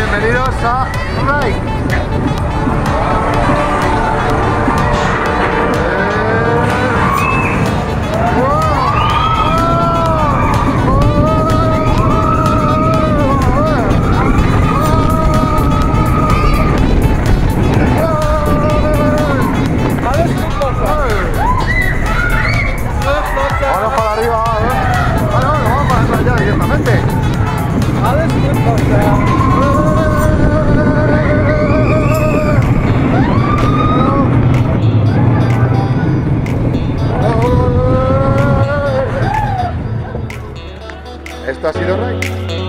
bienvenidos a Ride. ¿eh? Ah, vamos para arriba, vamos para directamente. ha sido Ray.